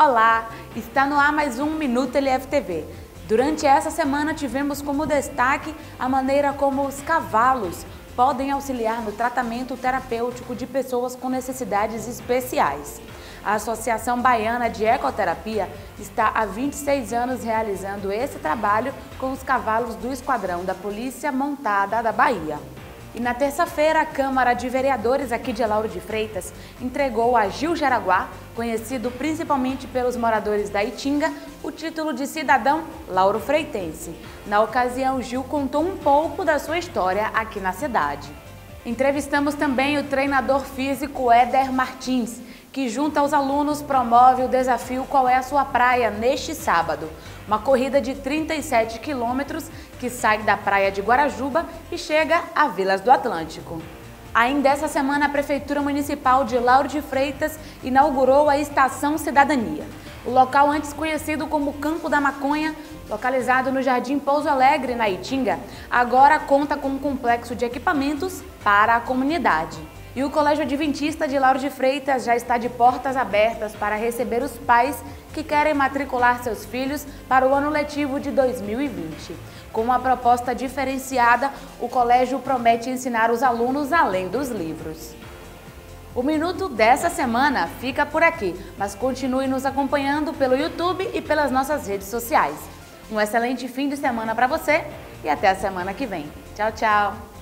Olá, está no ar mais um Minuto LFTV. Durante essa semana tivemos como destaque a maneira como os cavalos podem auxiliar no tratamento terapêutico de pessoas com necessidades especiais. A Associação Baiana de Ecoterapia está há 26 anos realizando esse trabalho com os cavalos do Esquadrão da Polícia Montada da Bahia. E na terça-feira, a Câmara de Vereadores aqui de Lauro de Freitas entregou a Gil Jaraguá, conhecido principalmente pelos moradores da Itinga, o título de cidadão Lauro Freitense. Na ocasião, Gil contou um pouco da sua história aqui na cidade. Entrevistamos também o treinador físico Éder Martins, que junto aos alunos promove o desafio Qual é a sua praia neste sábado. Uma corrida de 37 quilômetros que sai da praia de Guarajuba e chega a Vilas do Atlântico. Ainda essa semana, a Prefeitura Municipal de Lauro de Freitas inaugurou a Estação Cidadania. O local antes conhecido como Campo da Maconha, localizado no Jardim Pouso Alegre, na Itinga, agora conta com um complexo de equipamentos para a comunidade. E o Colégio Adventista de Lauro de Freitas já está de portas abertas para receber os pais que querem matricular seus filhos para o ano letivo de 2020. Com uma proposta diferenciada, o colégio promete ensinar os alunos além dos livros. O minuto dessa semana fica por aqui, mas continue nos acompanhando pelo YouTube e pelas nossas redes sociais. Um excelente fim de semana para você e até a semana que vem. Tchau, tchau!